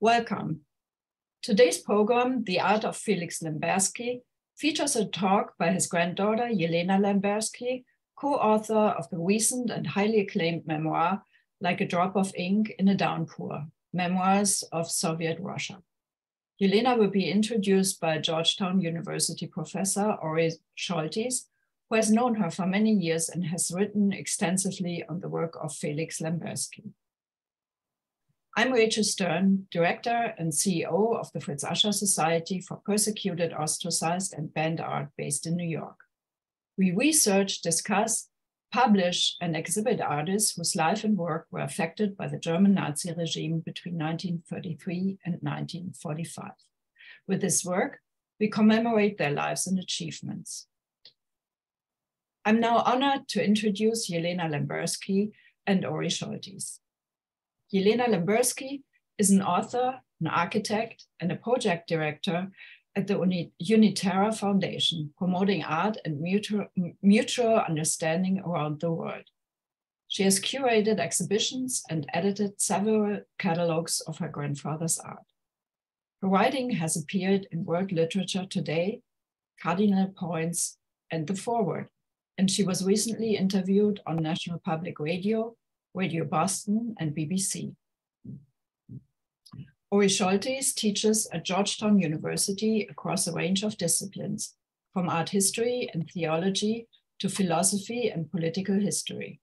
Welcome. Today's program, The Art of Felix Lembersky, features a talk by his granddaughter, Yelena Lembersky, co-author of the recent and highly acclaimed memoir, Like a Drop of Ink in a Downpour, Memoirs of Soviet Russia. Yelena will be introduced by Georgetown University professor Ori Soltes, who has known her for many years and has written extensively on the work of Felix Lembersky. I'm Rachel Stern, Director and CEO of the Fritz Ascher Society for Persecuted, Ostracized, and Banned Art based in New York. We research, discuss, publish, and exhibit artists whose life and work were affected by the German Nazi regime between 1933 and 1945. With this work, we commemorate their lives and achievements. I'm now honored to introduce Yelena Lembersky and Ori Soltes. Yelena Lembersky is an author, an architect, and a project director at the Uniterra Foundation, promoting art and mutual, mutual understanding around the world. She has curated exhibitions and edited several catalogs of her grandfather's art. Her writing has appeared in World Literature Today, Cardinal Points, and The Forward, and she was recently interviewed on National Public Radio Radio Boston, and BBC. Ori Soltes teaches at Georgetown University across a range of disciplines, from art history and theology to philosophy and political history.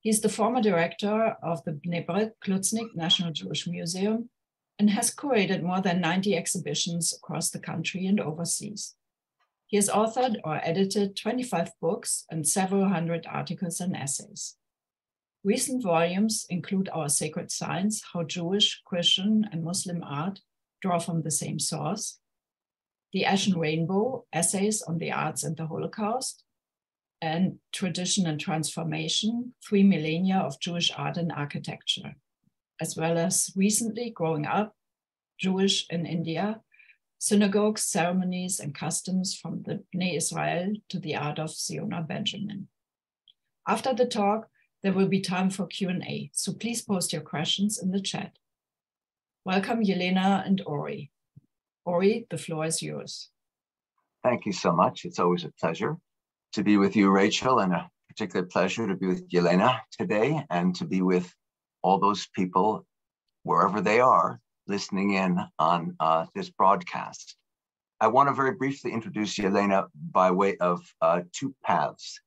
He's the former director of the Bnei Klutznik National Jewish Museum and has curated more than 90 exhibitions across the country and overseas. He has authored or edited 25 books and several hundred articles and essays. Recent volumes include Our Sacred Signs, How Jewish, Christian, and Muslim Art Draw from the Same Source, The Ashen Rainbow, Essays on the Arts and the Holocaust, and Tradition and Transformation, Three Millennia of Jewish Art and Architecture, as well as recently Growing Up, Jewish in India, Synagogues, Ceremonies, and Customs from the Bnei Israel to the Art of Siona Benjamin. After the talk, there will be time for Q&A, so please post your questions in the chat. Welcome, Yelena and Ori. Ori, the floor is yours. Thank you so much. It's always a pleasure to be with you, Rachel, and a particular pleasure to be with Yelena today and to be with all those people, wherever they are, listening in on uh, this broadcast. I want to very briefly introduce Yelena by way of uh, two paths.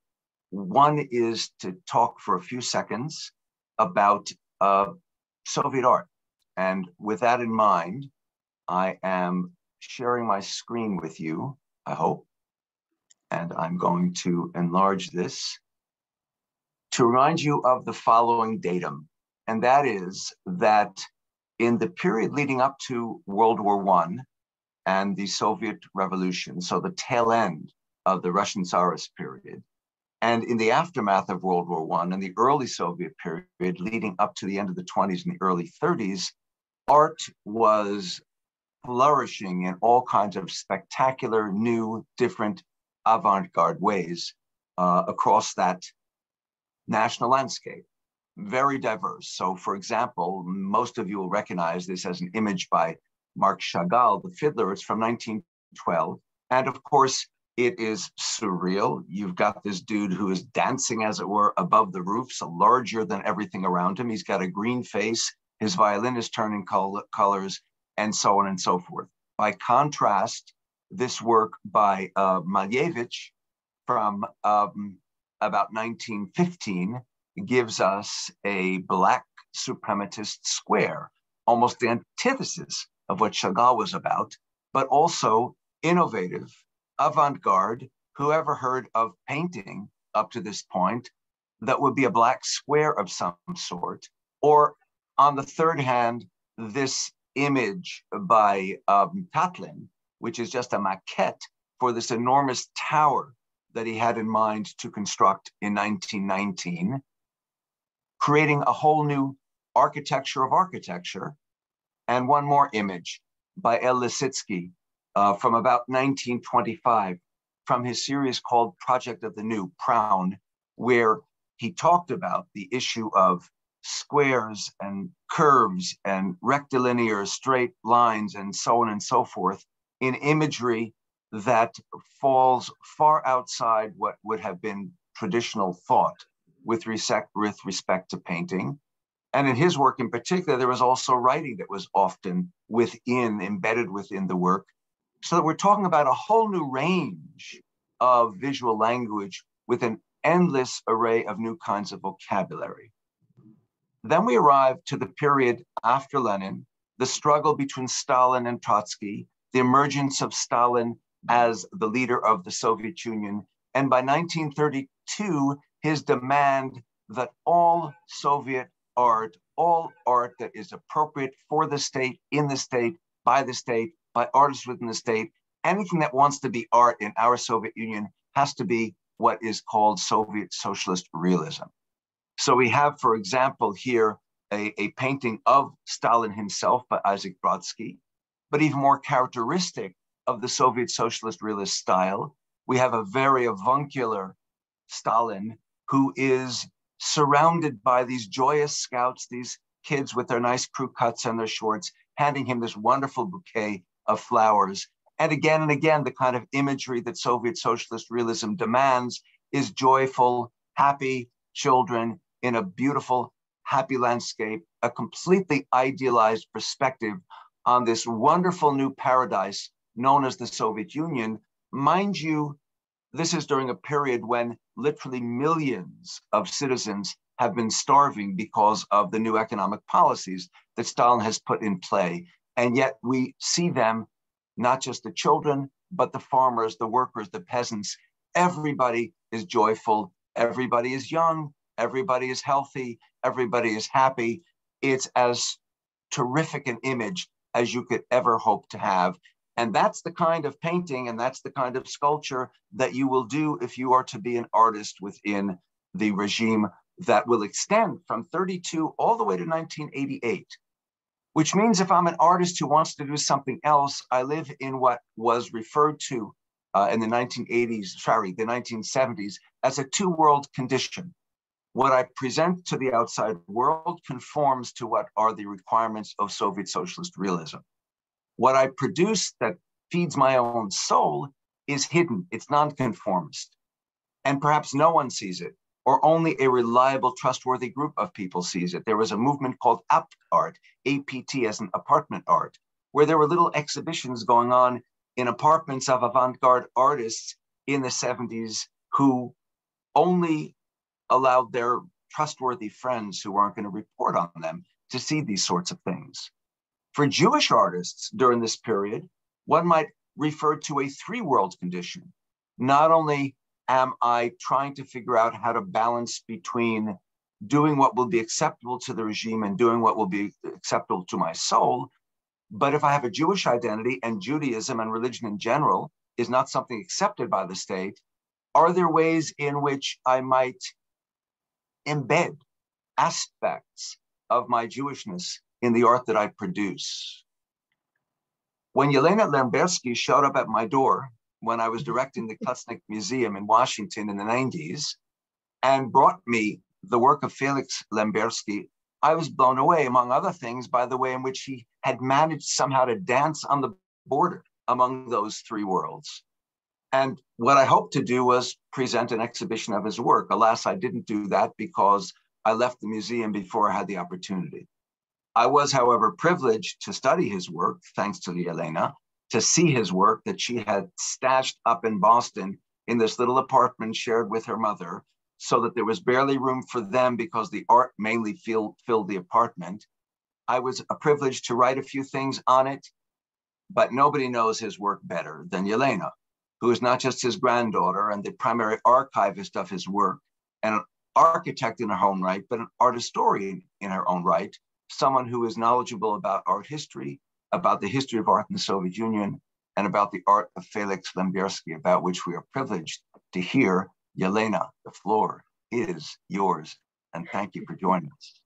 One is to talk for a few seconds about uh, Soviet art. And with that in mind, I am sharing my screen with you, I hope. And I'm going to enlarge this to remind you of the following datum. And that is that in the period leading up to World War I and the Soviet Revolution, so the tail end of the Russian Tsarist period, and in the aftermath of World War I and the early Soviet period leading up to the end of the 20s and the early 30s, art was flourishing in all kinds of spectacular, new, different avant garde ways uh, across that national landscape. Very diverse. So, for example, most of you will recognize this as an image by Marc Chagall, the fiddler. It's from 1912. And of course, it is surreal. You've got this dude who is dancing, as it were, above the roofs, larger than everything around him. He's got a green face. His violin is turning col- colors, and so on and so forth. By contrast, this work by uh, Malevich from um, about 1915 gives us a black suprematist square, almost the antithesis of what Chagall was about, but also innovative avant garde, whoever heard of painting up to this point that would be a black square of some sort? Or on the third hand, this image by um, Tatlin, which is just a maquette for this enormous tower that he had in mind to construct in 1919, creating a whole new architecture of architecture. And one more image by El Lissitzky, uh, from about 1925 from his series called Project of the New, Proun, where he talked about the issue of squares and curves and rectilinear straight lines and so on and so forth in imagery that falls far outside what would have been traditional thought with respect, with respect to painting. And in his work in particular, there was also writing that was often within, embedded within the work. So that we're talking about a whole new range of visual language with an endless array of new kinds of vocabulary. Then we arrive to the period after Lenin, the struggle between Stalin and Trotsky, the emergence of Stalin as the leader of the Soviet Union. And by 1932, his demand that all Soviet art, all art that is appropriate for the state, in the state, by the state, by artists within the state, anything that wants to be art in our Soviet Union has to be what is called Soviet socialist realism. So we have, for example, here a, a painting of Stalin himself by Isaac Brodsky, but even more characteristic of the Soviet socialist realist style, we have a very avuncular Stalin who is surrounded by these joyous scouts, these kids with their nice crew cuts and their shorts, handing him this wonderful bouquet of flowers. And again and again, the kind of imagery that Soviet socialist realism demands is joyful, happy children in a beautiful, happy landscape, a completely idealized perspective on this wonderful new paradise known as the Soviet Union. Mind you, this is during a period when literally millions of citizens have been starving because of the new economic policies that Stalin has put in play. And yet we see them, not just the children, but the farmers, the workers, the peasants. Everybody is joyful. Everybody is young. Everybody is healthy. Everybody is happy. It's as terrific an image as you could ever hope to have. And that's the kind of painting and that's the kind of sculpture that you will do if you are to be an artist within the regime that will extend from 32 all the way to 1988. Which means if I'm an artist who wants to do something else, I live in what was referred to uh, in the 1980s, sorry, the 1970s, as a two world condition. What I present to the outside world conforms to what are the requirements of Soviet socialist realism. What I produce that feeds my own soul is hidden, it's nonconformist. And perhaps no one sees it, or only a reliable, trustworthy group of people sees it. There was a movement called APT art, APT as an apartment art, where there were little exhibitions going on in apartments of avant garde artists in the 70s who only allowed their trustworthy friends who aren't going to report on them to see these sorts of things. For Jewish artists during this period, one might refer to a three world condition. Not only am I trying to figure out how to balance between doing what will be acceptable to the regime and doing what will be acceptable to my soul, but if I have a Jewish identity and Judaism and religion in general is not something accepted by the state, are there ways in which I might embed aspects of my Jewishness in the art that I produce. When Yelena Lembersky showed up at my door when I was directing the Klutznik Museum in Washington in the 90s and brought me the work of Felix Lembersky, I was blown away, among other things, by the way in which he had managed somehow to dance on the border among those three worlds. And what I hoped to do was present an exhibition of his work. Alas, I didn't do that because I left the museum before I had the opportunity. I was, however, privileged to study his work, thanks to Elena, to see his work that she had stashed up in Boston in this little apartment shared with her mother, so that there was barely room for them because the art mainly filled, filled the apartment. I was a privilege to write a few things on it, but nobody knows his work better than Yelena who is not just his granddaughter and the primary archivist of his work, and an architect in her own right, but an art historian in her own right, someone who is knowledgeable about art history, about the history of art in the Soviet Union, and about the art of Felix Lembersky, about which we are privileged to hear. Yelena, the floor is yours, and thank you for joining us.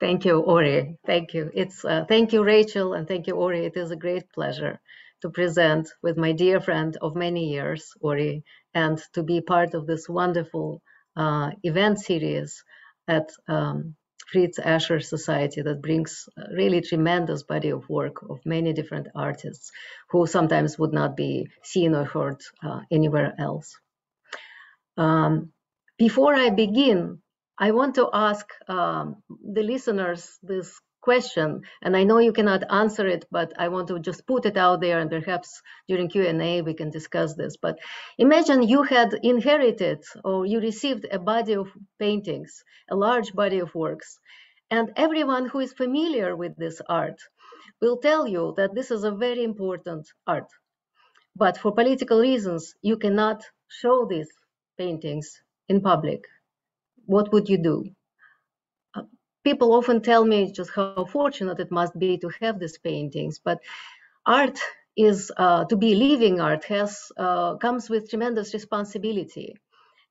Thank you, Ori. Thank you. It's uh, thank you, Rachel, and thank you, Ori. It is a great pleasure to present with my dear friend of many years, Ori, and to be part of this wonderful uh, event series at um, Fritz Ascher Society that brings really tremendous body of work of many different artists who sometimes would not be seen or heard uh, anywhere else. Um, before I begin, I want to ask um, the listeners this question, and I know you cannot answer it, but I want to just put it out there, and perhaps during Q&A we can discuss this. But imagine you had inherited or you received a body of paintings, a large body of works, and everyone who is familiar with this art will tell you that this is a very important art. But for political reasons, you cannot show these paintings in public. What would you do? People often tell me just how fortunate it must be to have these paintings, but art is uh, to be living art has uh, comes with tremendous responsibility.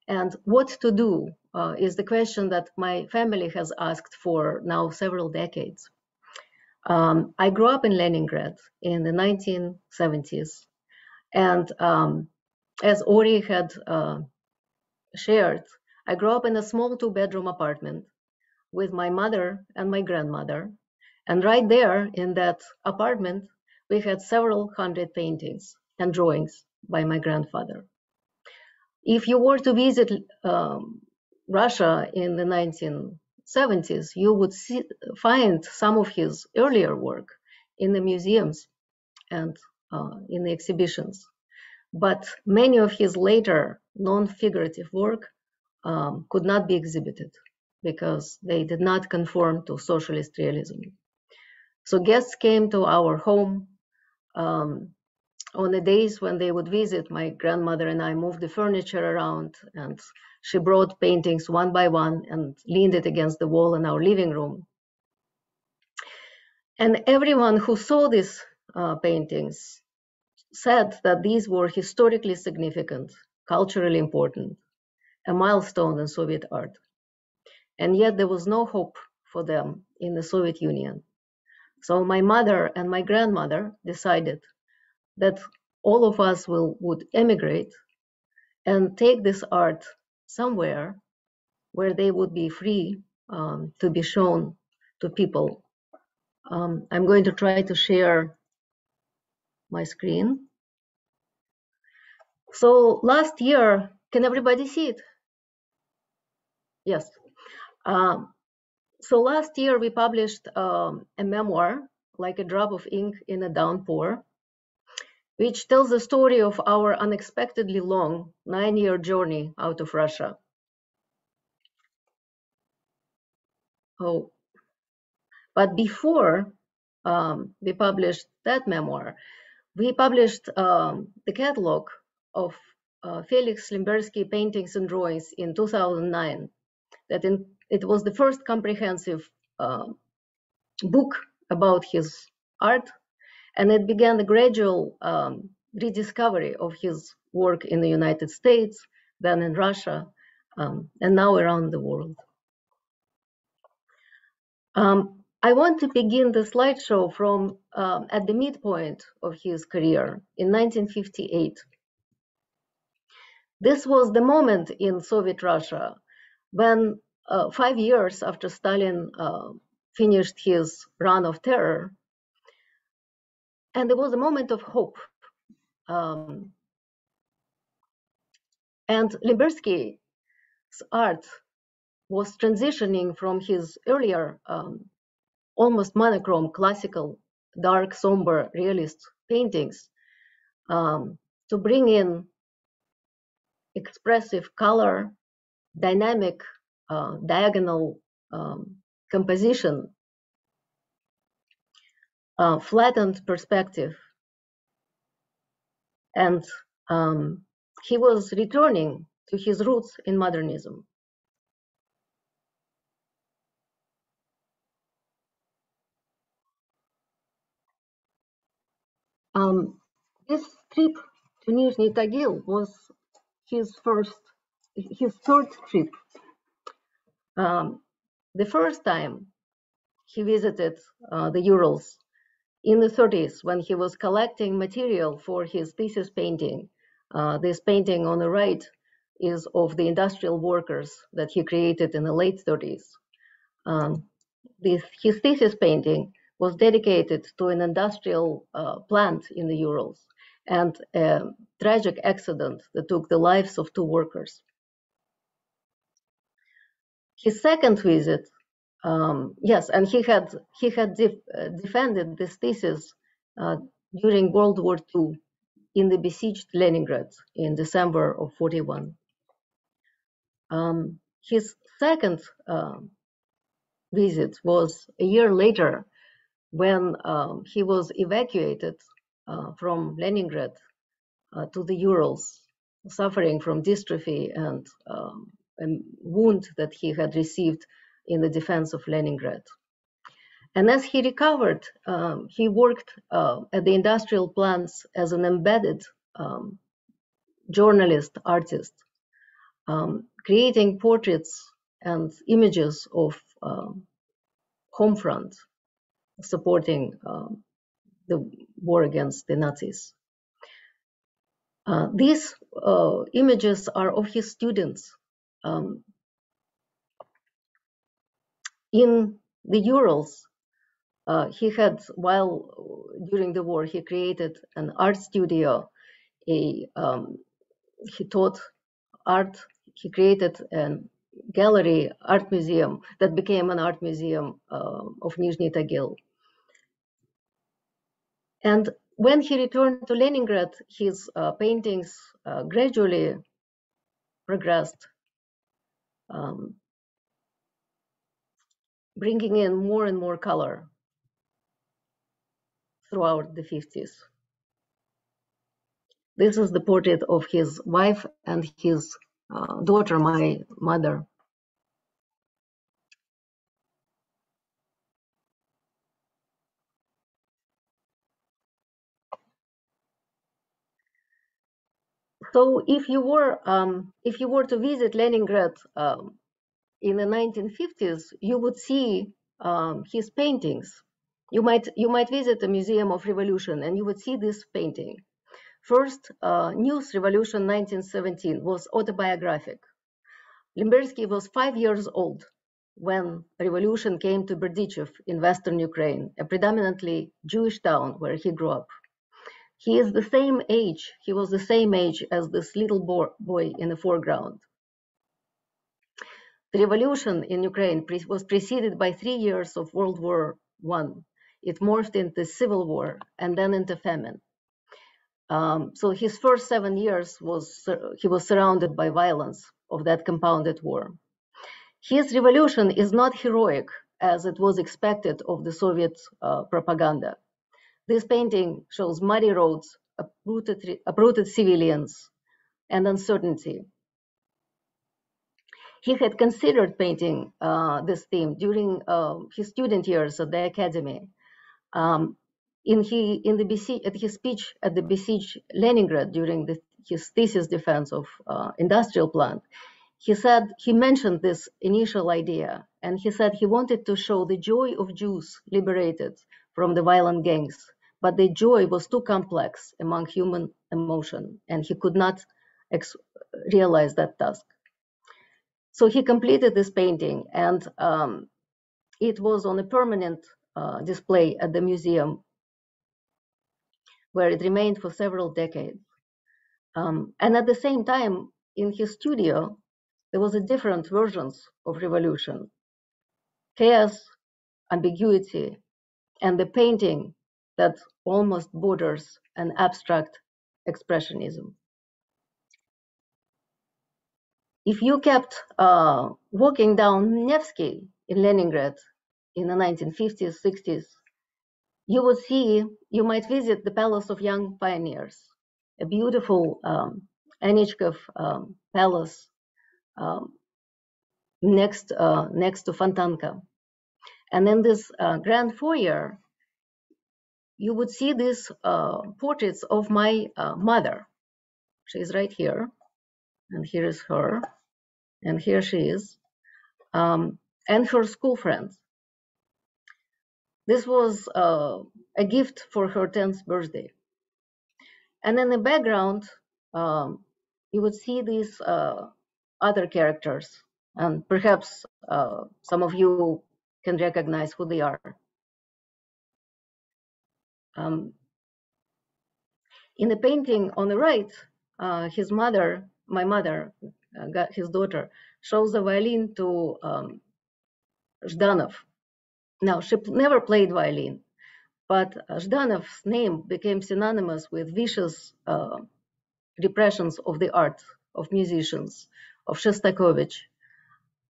And what to do uh, is the question that my family has asked for now several decades. Um, I grew up in Leningrad in the 1970s. And um, as Ori had uh, shared, I grew up in a small two bedroom apartment with my mother and my grandmother. And right there in that apartment, we had several hundred paintings and drawings by my grandfather. If you were to visit um, Russia in the 1970s, you would see, find some of his earlier work in the museums and uh, in the exhibitions. But many of his later non-figurative work um, could not be exhibited because they did not conform to socialist realism. So guests came to our home um, on the days when they would visit. My grandmother and I moved the furniture around, and she brought paintings one by one and leaned it against the wall in our living room. And everyone who saw these uh, paintings said that these were historically significant, culturally important, a milestone in Soviet art and yet there was no hope for them in the Soviet Union. So my mother and my grandmother decided that all of us will would emigrate and take this art somewhere where they would be free um, to be shown to people. Um, I'm going to try to share my screen. So last year, can everybody see it? Yes. Um, so last year we published um, a memoir, like a drop of ink in a downpour, which tells the story of our unexpectedly long nine-year journey out of Russia. Oh, but before um, we published that memoir, we published um, the catalog of uh, Felix Lembersky paintings and drawings in 2009 that in it was the first comprehensive uh, book about his art, and it began the gradual um, rediscovery of his work in the United States, then in Russia, um, and now around the world. Um, I want to begin the slideshow from um, at the midpoint of his career in 1958. This was the moment in Soviet Russia when five years after Stalin uh, finished his run of terror, and there was a moment of hope. Um, and Lembersky's art was transitioning from his earlier um, almost monochrome classical dark somber realist paintings um, to bring in expressive color dynamic uh, diagonal um, composition, uh, flattened perspective. And um, he was returning to his roots in modernism. Um, this trip to Nizhny Tagil was his first, his third trip um, the first time he visited uh, the Urals in the 30s when he was collecting material for his thesis painting. Uh, this painting on the right is of the industrial workers that he created in the late 30s. Um, this, his thesis painting was dedicated to an industrial uh, plant in the Urals and a tragic accident that took the lives of two workers. His second visit, um, yes, and he had he had def uh, defended this thesis uh, during World War II in the besieged Leningrad in December of 41. Um, his second uh, visit was a year later when um, he was evacuated uh, from Leningrad uh, to the Urals, suffering from dystrophy and um, wound that he had received in the defense of Leningrad. And as he recovered, um, he worked uh, at the industrial plants as an embedded um, journalist, artist, um, creating portraits and images of um, home front supporting um, the war against the Nazis. Uh, these uh, images are of his students. Um, in the Urals, uh, he had, while during the war, he created an art studio. A, um, he taught art. He created a gallery, art museum that became an art museum uh, of Nizhny Tagil. And when he returned to Leningrad, his uh, paintings uh, gradually progressed, um, bringing in more and more color throughout the 50s. This is the portrait of his wife and his uh, daughter, my mother. So if you were um, if you were to visit Leningrad um, in the 1950s, you would see um, his paintings. You might you might visit the Museum of Revolution and you would see this painting. First, uh, News Revolution 1917 was autobiographic. Lembersky was five years old when revolution came to Berdichev in western Ukraine, a predominantly Jewish town where he grew up. He is the same age, he was the same age as this little boy in the foreground. The revolution in Ukraine was preceded by three years of World War I. It morphed into civil war and then into famine. Um, so his first seven years was he was surrounded by violence of that compounded war. His revolution is not heroic as it was expected of the Soviet uh, propaganda. This painting shows muddy roads, uprooted, uprooted civilians, and uncertainty. He had considered painting uh, this theme during uh, his student years at the academy. Um, in, he, in the besiege, at his speech at the besieged Leningrad during the, his thesis defense of uh, industrial plant, he said he mentioned this initial idea, and he said he wanted to show the joy of Jews liberated from the violent gangs but the joy was too complex among human emotion, and he could not realize that task. So he completed this painting, and um, it was on a permanent uh, display at the museum, where it remained for several decades. Um, and at the same time, in his studio, there was a different versions of revolution, chaos, ambiguity, and the painting that almost borders an abstract expressionism. If you kept uh, walking down Nevsky in Leningrad in the 1950s, 60s, you would see, you might visit the Palace of Young Pioneers, a beautiful um, Anichkov um, palace um, next, uh, next to Fontanka. And in this uh, grand foyer, you would see these uh, portraits of my uh, mother. She is right here, and here is her, and here she is, um, and her school friends. This was uh, a gift for her 10th birthday. And in the background, um, you would see these uh, other characters, and perhaps uh, some of you can recognize who they are. Um, in the painting on the right, uh, his mother, my mother, uh, his daughter, shows the violin to um, Zhdanov. Now, she never played violin, but Zhdanov's name became synonymous with vicious uh, repressions of the art of musicians, of Shostakovich.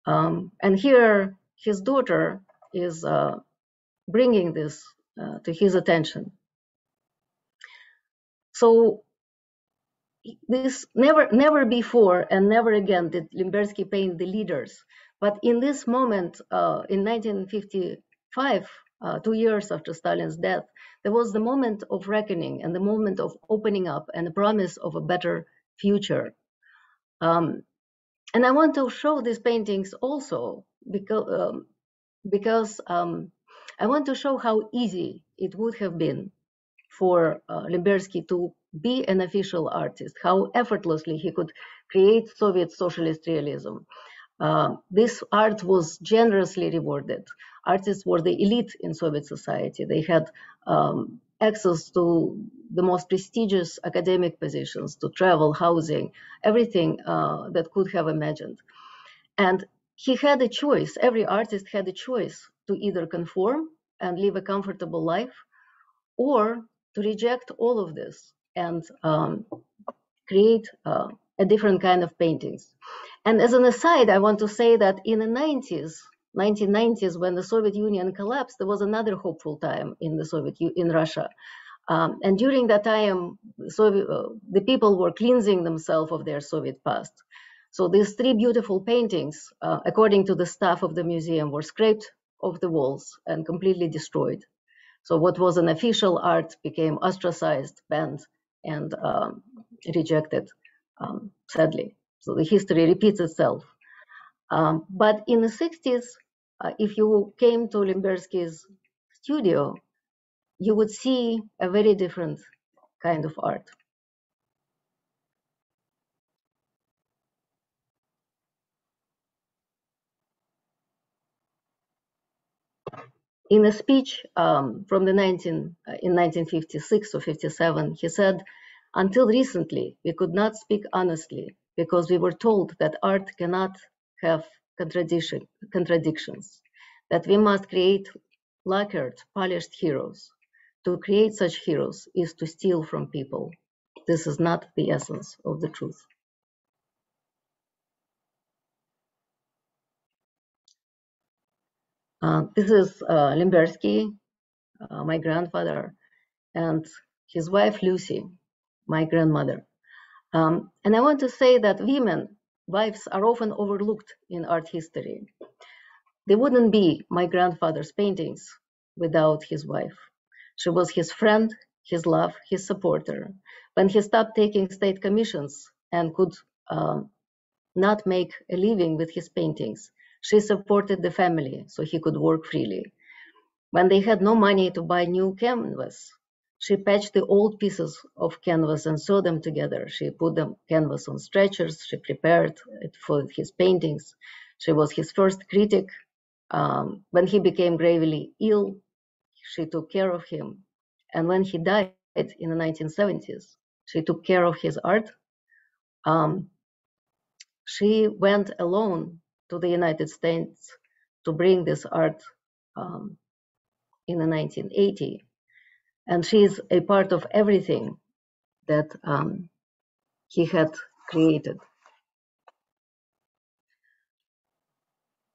Um, and here, his daughter is uh, bringing this uh, to his attention. So this never, never before and never again did Lembersky paint the leaders. But in this moment, uh, in 1955, uh, two years after Stalin's death, there was the moment of reckoning and the moment of opening up and the promise of a better future. Um, and I want to show these paintings also because, um, because um, I want to show how easy it would have been for uh, to be an official artist, how effortlessly he could create Soviet socialist realism. Uh, this art was generously rewarded. Artists were the elite in Soviet society. They had um, access to the most prestigious academic positions, to travel, housing, everything uh, that could have imagined. And he had a choice, every artist had a choice to either conform and live a comfortable life or to reject all of this and um, create uh, a different kind of paintings. And as an aside, I want to say that in the 90s, 1990s, when the Soviet Union collapsed, there was another hopeful time in the Soviet in Russia. Um, and during that time, Soviet, uh, the people were cleansing themselves of their Soviet past. So these three beautiful paintings, uh, according to the staff of the museum, were scraped off the walls and completely destroyed. So what was an official art became ostracized, banned, and um, rejected, um, sadly. So the history repeats itself. Um, but in the 60s, uh, if you came to Lembersky's studio, you would see a very different kind of art. In a speech um, from the 19, uh, in 1956 or 57, he said, until recently, we could not speak honestly because we were told that art cannot have contradiction, contradictions, that we must create lacquered, polished heroes. To create such heroes is to steal from people. This is not the essence of the truth. Uh, this is uh, Lembersky, uh, my grandfather, and his wife Lucy, my grandmother. Um, and I want to say that women, wives, are often overlooked in art history. They wouldn't be my grandfather's paintings without his wife. She was his friend, his love, his supporter. When he stopped taking state commissions and could um, not make a living with his paintings, she supported the family so he could work freely. When they had no money to buy new canvas, she patched the old pieces of canvas and sewed them together. She put the canvas on stretchers. She prepared it for his paintings. She was his first critic. Um, when he became gravely ill, she took care of him. And when he died in the 1970s, she took care of his art. Um, she went alone to the United States to bring this art um, in the 1980. And she's a part of everything that um, he had created.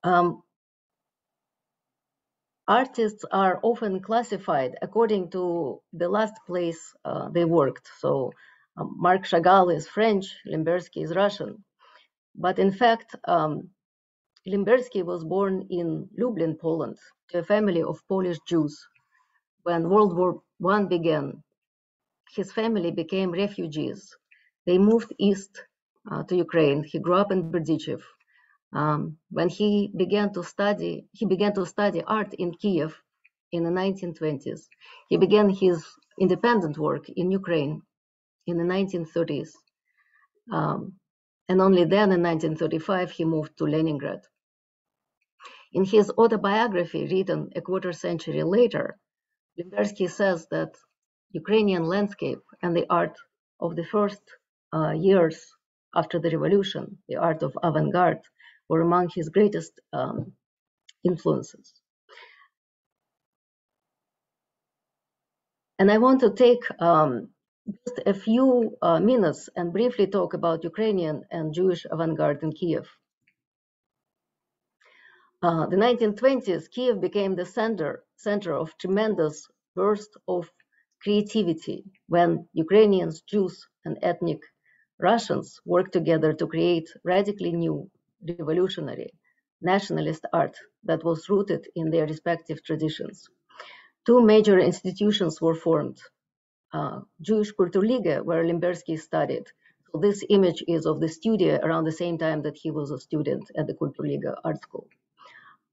Um, artists are often classified according to the last place uh, they worked. So um, Marc Chagall is French, Lembersky is Russian. But in fact, um, Lembersky was born in Lublin, Poland, to a family of Polish Jews. When World War I began, his family became refugees. They moved east uh, to Ukraine. He grew up in Berdichev. Um, when he began to study, he began to study art in Kiev in the 1920s. He began his independent work in Ukraine in the 1930s. Um, and only then in 1935 he moved to Leningrad. In his autobiography, written a quarter century later, Lembersky says that Ukrainian landscape and the art of the first uh, years after the revolution, the art of avant-garde, were among his greatest um, influences. And I want to take um, just a few uh, minutes and briefly talk about Ukrainian and Jewish avant-garde in Kiev. Uh, the 1920s, Kiev became the center, center of tremendous burst of creativity when Ukrainians, Jews, and ethnic Russians worked together to create radically new, revolutionary, nationalist art that was rooted in their respective traditions. Two major institutions were formed uh, Jewish Kulturliga, where Lembersky studied. So this image is of the studio around the same time that he was a student at the Kulturliga art school.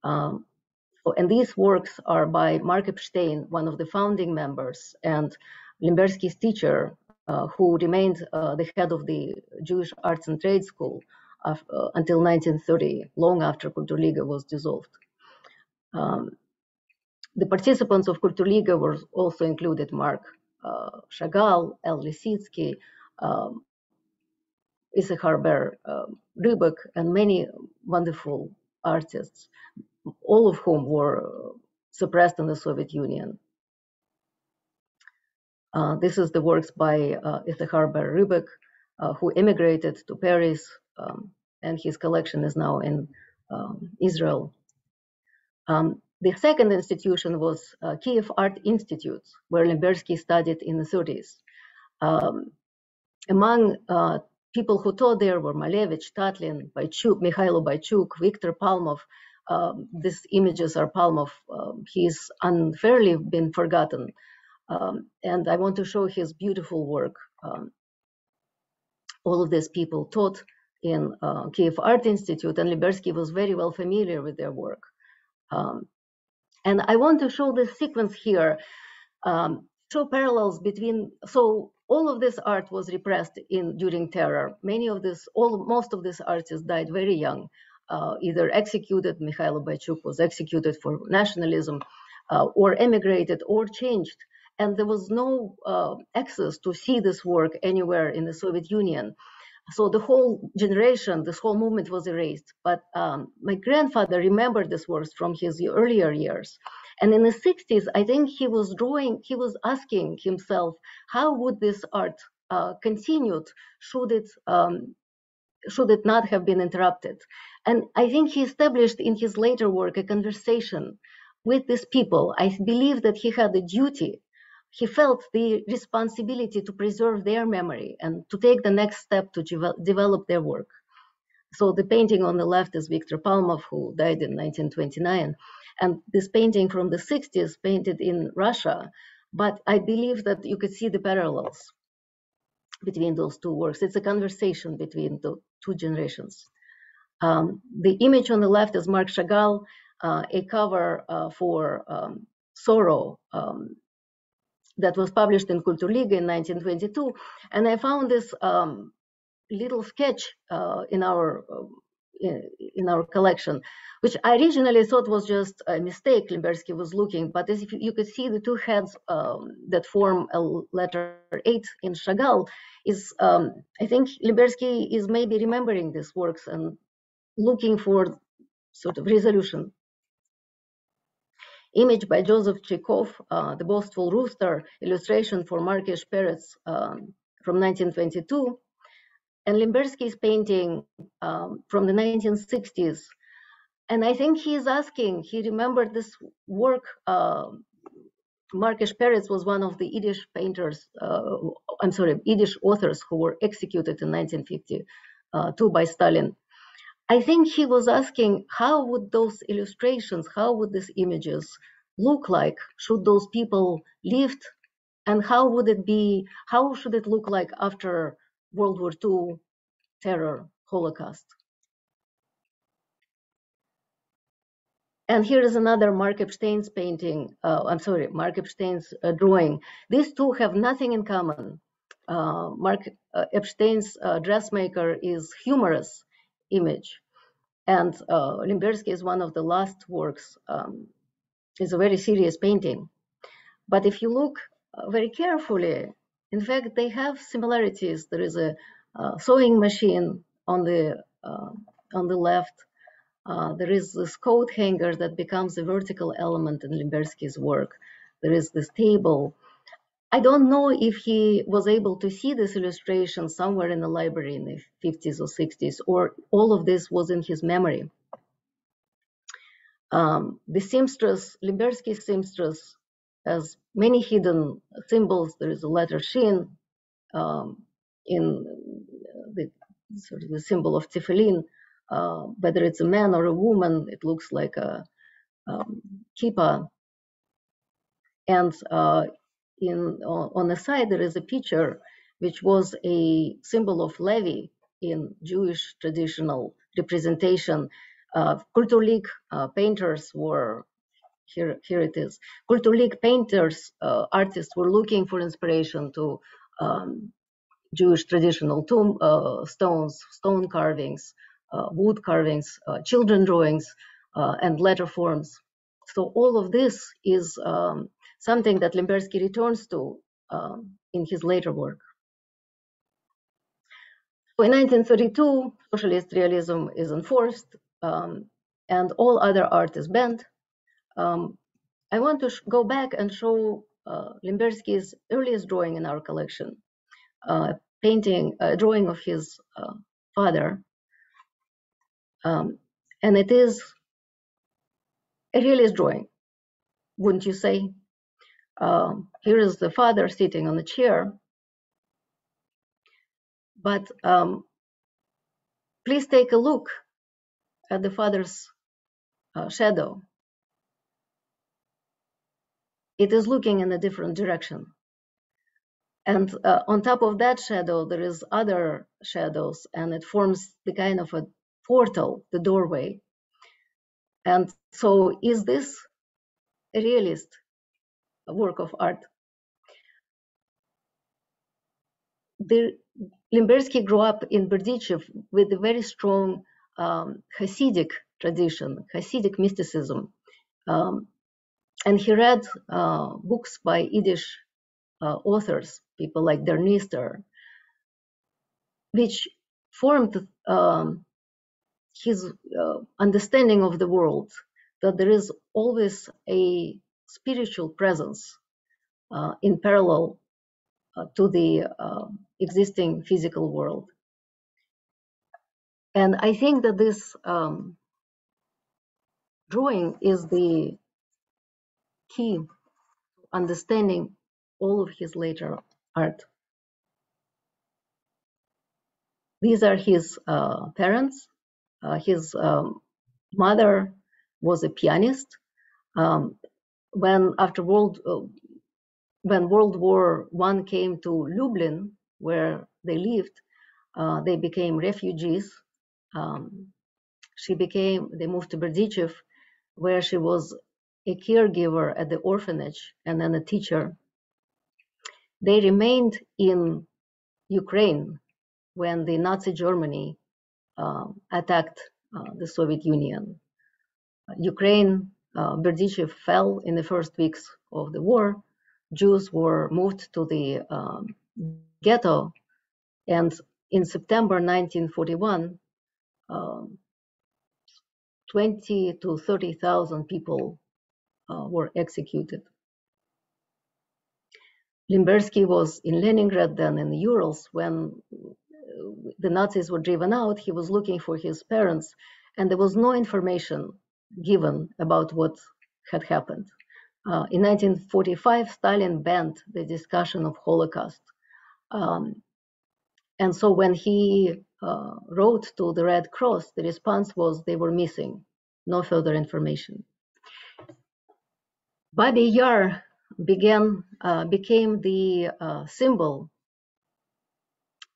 Um, and these works are by Mark Epstein, one of the founding members, and Lembersky's teacher, uh, who remained uh, the head of the Jewish Arts and Trade School uh, until 1930, long after Kulturliga was dissolved. Um, the participants of Kulturliga were also included Mark uh, Chagall, El Lissitzky, um, Issachar Ber um, Rybak, and many wonderful artists, all of whom were suppressed in the Soviet Union. Uh, this is the works by uh, Issachar Ber Rybak, uh, who immigrated to Paris, um, and his collection is now in um, Israel. Um, the second institution was uh, Kiev Art Institute, where Lembersky studied in the 30s. Um, among uh, people who taught there were Malevich, Tatlin, Boychuk, Mikhailo Boychuk, Viktor Palmov. Um, these images are Palmov. Um, he's unfairly been forgotten. Um, and I want to show his beautiful work. Um, all of these people taught in uh, Kiev Art Institute, and Lembersky was very well familiar with their work. Um, and I want to show this sequence here, um, show parallels between, so all of this art was repressed in during terror. Many of this, all most of these artists died very young, uh, either executed, Mikhail Boychuk was executed for nationalism, uh, or emigrated or changed. And there was no uh, access to see this work anywhere in the Soviet Union so the whole generation, this whole movement was erased. But um, my grandfather remembered this work from his earlier years. And in the 60s, I think he was drawing, he was asking himself, how would this art uh, continued should it um, should it not have been interrupted? And I think he established in his later work a conversation with these people. I believe that he had a duty he felt the responsibility to preserve their memory and to take the next step to develop their work. So the painting on the left is Viktor Palmov, who died in 1929. And this painting from the 60s, painted in Russia. But I believe that you could see the parallels between those two works. It's a conversation between the two generations. Um, the image on the left is Marc Chagall, uh, a cover uh, for um, Sorrow, um, that was published in Kulturliga in 1922. And I found this um, little sketch uh, in our uh, in, our collection, which I originally thought was just a mistake Lembersky was looking, but as you, you could see the two heads um, that form a letter eight in Chagall is, um, I think Lembersky is maybe remembering these works and looking for sort of resolution Image by Joseph Chaikov, uh, The Boastful Rooster, illustration for Markish Peretz um, from 1922, and Lembersky's painting um, from the 1960s. And I think he is asking, he remembered this work. Uh, Peretz was one of the Yiddish painters, uh, I'm sorry, Yiddish authors who were executed in 1952 uh, by Stalin. I think he was asking how would those illustrations, how would these images look like should those people lived and how would it be, how should it look like after World War II terror, Holocaust? And here is another Mark Epstein's painting, uh, I'm sorry, Mark Epstein's uh, drawing. These two have nothing in common. uh, Mark uh, Epstein's uh, dressmaker is humorous image. And uh, Lembersky is one of the last works. Um, it's a very serious painting. But if you look uh, very carefully, in fact, they have similarities. There is a uh, sewing machine on the on the left. there is this coat hanger that becomes a vertical element in Lembersky's work. There is this table I don't know if he was able to see this illustration somewhere in the library in the 50s or 60s, or all of this was in his memory. Um, the seamstress, Lembersky seamstress, has many hidden symbols. There is a letter shin um, in the sort of the symbol of tefillin. Uh, whether it's a man or a woman, it looks like a um, kippah. And uh, in on the side there is a picture which was a symbol of Levi in Jewish traditional representation. Uh, Kultur Lige uh, painters were here. Here it is. Kultur Lige painters, uh, artists were looking for inspiration to um, Jewish traditional tomb uh, stones, stone carvings, uh, wood carvings, uh, children drawings, and letter forms. So all of this is um, something that Lembersky returns to um, in his later work. So in 1932, socialist realism is enforced um, and all other art is banned. Um, I want to go back and show uh, Lembersky's earliest drawing in our collection, uh, painting, a drawing of his uh, father. Um, and it is a realist drawing, wouldn't you say? Um, here is the father sitting on the chair. But um, please take a look at the father's uh, shadow. It is looking in a different direction. And uh, on top of that shadow, there is other shadows, and it forms the kind of a portal, the doorway. And so, is this a realist work of art. The, Lembersky grew up in Berdichev with a very strong um, Hasidic tradition, Hasidic mysticism. Um, and he read uh, books by Yiddish uh, authors, people like Der Nister, which formed um, his uh, understanding of the world, that there is always a spiritual presence uh, in parallel uh, to the uh, existing physical world. And I think that this um, drawing is the key to understanding all of his later art. These are his uh, parents. Uh, his um, mother was a pianist. Um, when after World uh, when World War One came to Lublin, where they lived, uh, they became refugees. Um, she became they moved to Berdichev, where she was a caregiver at the orphanage and then a teacher. They remained in Ukraine when the Nazi Germany uh, attacked uh, the Soviet Union. Ukraine uh, Berdichev fell in the first weeks of the war, Jews were moved to the um, ghetto, and in September 1941, um, 20 to 30,000 people uh, were executed. Lembersky was in Leningrad, then in the Urals. When the Nazis were driven out, he was looking for his parents, and there was no information given about what had happened. Uh, in 1945, Stalin banned the discussion of Holocaust. Um, and so when he uh, wrote to the Red Cross, the response was they were missing, no further information. Babi Yar began, uh, became the uh, symbol,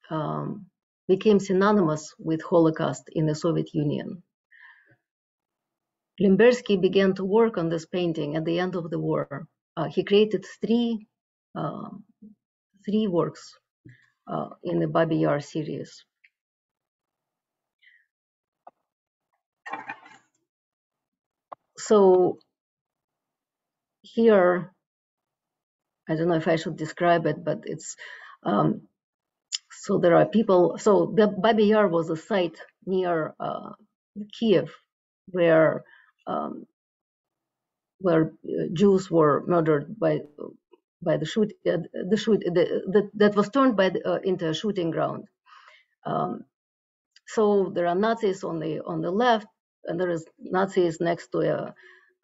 um, became synonymous with Holocaust in the Soviet Union. Lembersky began to work on this painting at the end of the war. Uh, he created three, uh, three works. uh, in the Babi Yar series. So here, I don't know if I should describe it, but it's um, so there are people. So Babi Yar was a site near uh, Kiev where um, where uh, Jews were murdered by by the shoot uh, the shoot the, the, that was turned by the, uh, into a shooting ground. Um, so there are Nazis on the on the left, and there is Nazis next to a,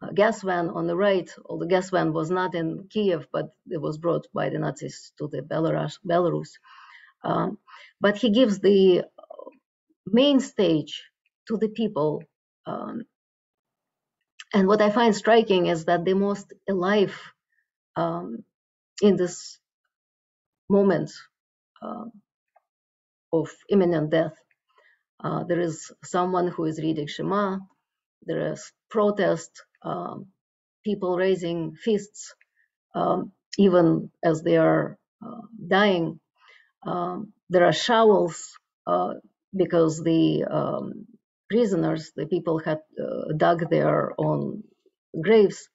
a, gas van on the right. The gas van was not in Kiev, but it was brought by the Nazis to the Belarus. Belarus. Um, but he gives the main stage to the people. Um, and what I find striking is that the most alive um, in this moment uh, of imminent death. Uh, there is someone who is reading Shema. There is protest, um, people raising fists, um, even as they are uh, dying. Um, there are showels uh, because the um, prisoners, the people had uh, dug their own graves.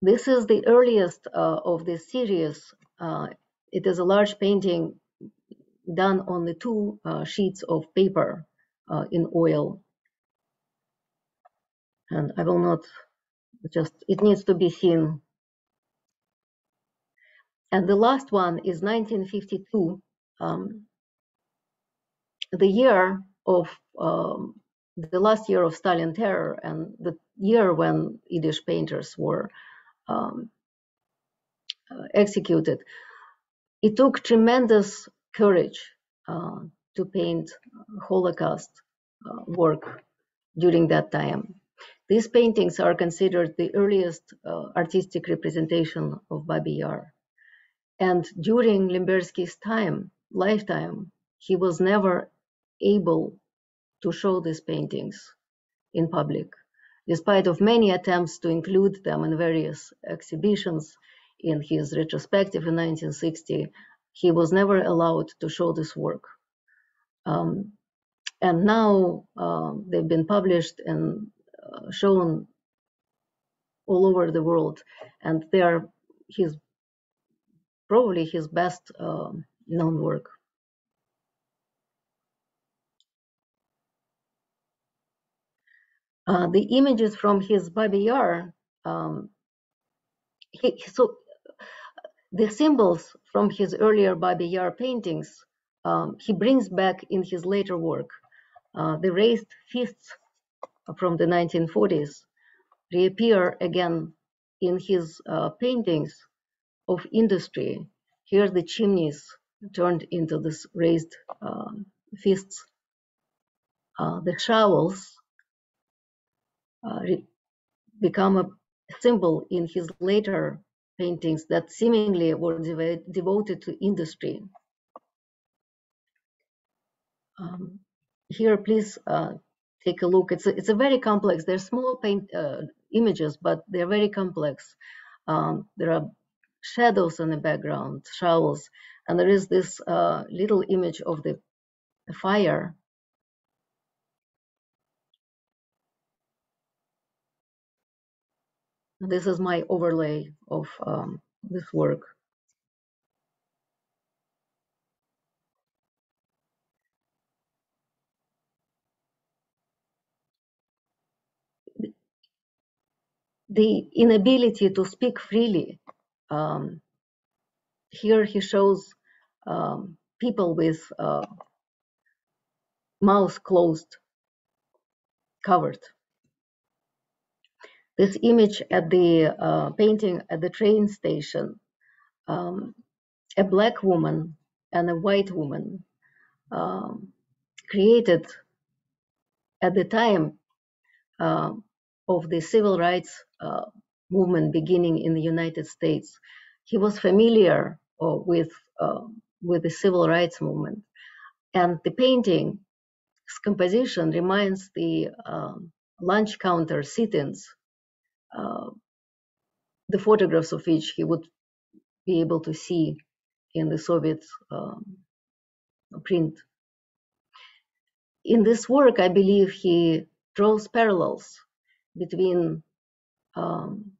This is the earliest uh, of this series. Uh, it is a large painting done on the two uh, sheets of paper uh, in oil. And I will not just, it needs to be seen. And the last one is 1952, um, the year of um, the last year of Stalin terror and the year when Yiddish painters were um, uh, executed. It took tremendous courage uh, to paint Holocaust uh, work during that time. These paintings are considered the earliest uh, artistic representation of Babi Yar. And during Lembersky's time, lifetime, he was never able to show these paintings in public despite of many attempts to include them in various exhibitions in his retrospective in 1960, he was never allowed to show this work. Um, and now uh, they've been published and uh, shown all over the world, and they are his probably his best uh, known work. Uh, the images from his Babi Yar, um, he, so the symbols from his earlier Babi Yar paintings, um, he brings back in his later work. Uh, the raised fists from the 1940s reappear again in his uh, paintings of industry. Here the chimneys turned into this raised um, fists. Uh, the shovels uh, become a symbol in his later paintings that seemingly were de devoted to industry. Um, here, please uh, take a look. It's a, it's a very complex. They're small paint uh, images, but they're very complex. Um, there are shadows in the background, shovels, and there is this uh, little image of the fire This is my overlay of um, this work. The inability to speak freely. Um, here he shows um, people with uh, mouth closed, covered. This image at the uh, painting at the train station, um, a black woman and a white woman um, created at the time uh, of the civil rights uh, movement beginning in the United States. He was familiar uh, with uh, with the civil rights movement, and the painting's composition reminds the um, lunch counter sit-ins uh, the photographs of which he would be able to see in the Soviet um, print. In this work, I believe he draws parallels between um,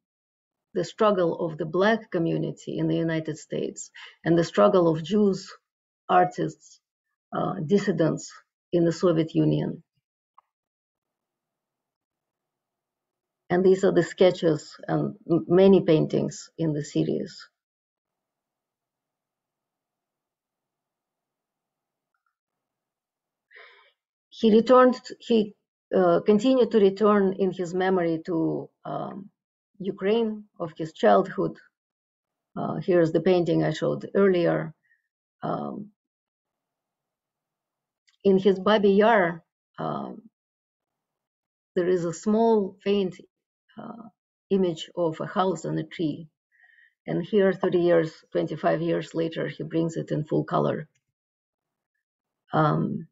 the struggle of the Black community in the United States and the struggle of Jews, artists, uh, dissidents in the Soviet Union. And these are the sketches and many paintings in the series. He returned, he uh, continued to return in his memory to um, Ukraine of his childhood. Uh, here's the painting I showed earlier. Um, in his Babi Yar, um, there is a small faint uh, image of a house and a tree. And here, 30 years, 25 years later, he brings it in full color. Um,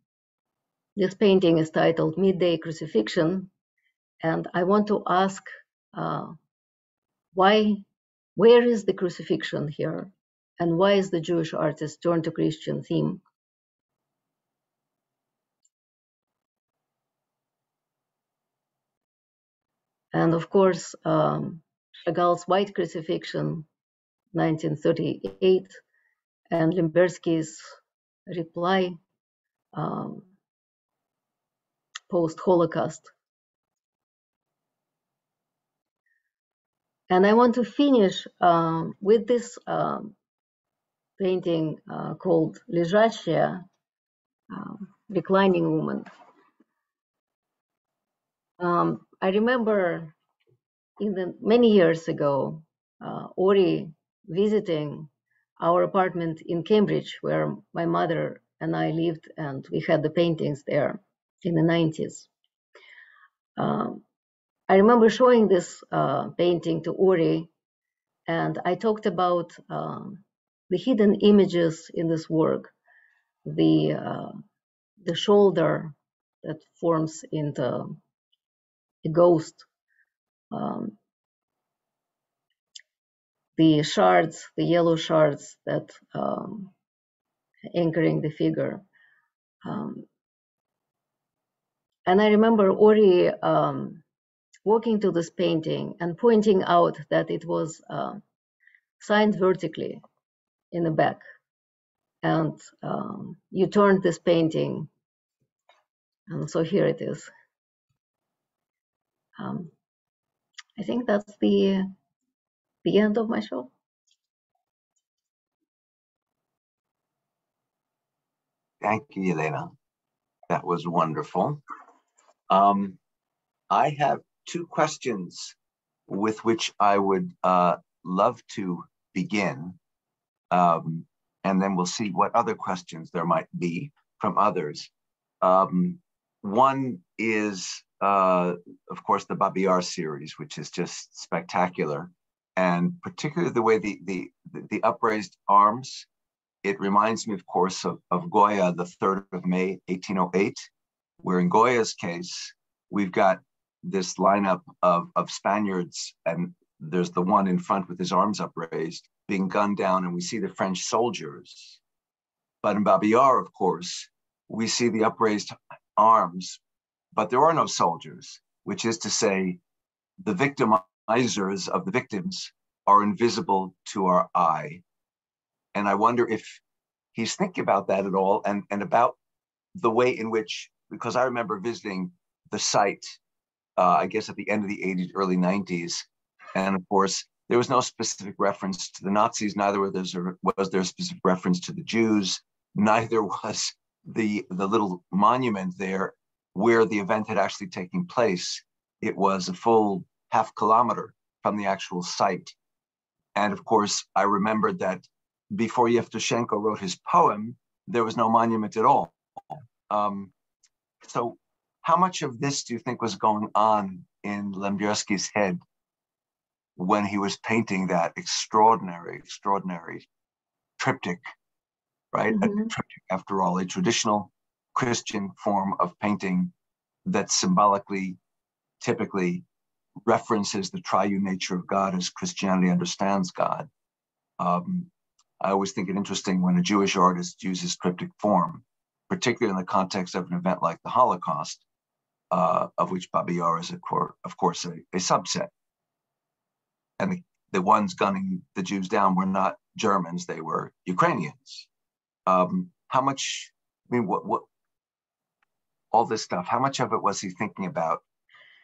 this painting is titled Midday Crucifixion. And I want to ask uh, why, where is the crucifixion here? And why is the Jewish artist turned to Christian theme? And of course, um, Chagall's White Crucifixion, 1938, and Lembersky's reply um, post-Holocaust. And I want to finish um, with this um, painting uh, called Лежащая, uh, Reclining Woman. Um, I remember in the many years ago, uh, Ori visiting our apartment in Cambridge, where my mother and I lived, and we had the paintings there in the 90s. Um, I remember showing this uh, painting to Uri, and I talked about um, the hidden images in this work, the uh, the shoulder that forms into a ghost. Um, the shards, the yellow shards that um, anchoring the figure. Um, and I remember Uri um, walking to this painting and pointing out that it was uh, signed vertically in the back. And um, you turned this painting, and so here it is. Um, I think that's the the end of my show. Thank you, Elena. That was wonderful. Um, I have two questions with which I would uh, love to begin. Um, and then we'll see what other questions there might be from others. Um, one is uh, of course, the Babi Yar series, which is just spectacular, and particularly the way the the the upraised arms. It reminds me, of course, of, of Goya, the 3rd of May, 1808, where in Goya's case, we've got this lineup of, of Spaniards, and there's the one in front with his arms upraised, being gunned down, and we see the French soldiers. But in Babi Yar, of course, we see the upraised arms but there are no soldiers, which is to say, the victimizers of the victims are invisible to our eye. And I wonder if he's thinking about that at all and, and about the way in which, because I remember visiting the site, uh, I guess at the end of the 80s, early 90s. And of course, there was no specific reference to the Nazis, neither was there, was there a specific reference to the Jews, neither was the, the little monument there where the event had actually taken place. It was a full half kilometer from the actual site. And of course, I remembered that before Yevtushenko wrote his poem, there was no monument at all. Um, so, how much of this do you think was going on in Lembersky's head when he was painting that extraordinary, extraordinary triptych, right? Mm-hmm. A triptych, after all, a traditional Christian form of painting that symbolically, typically references the triune nature of God as Christianity understands God. Um, I always think it interesting when a Jewish artist uses triptych form, particularly in the context of an event like the Holocaust, uh, of which Babi Yar is, of course, a, a subset. And the, the, ones gunning the Jews down were not Germans, they were Ukrainians. Um, how much, I mean, what, what, all this stuff, how much of it was he thinking about?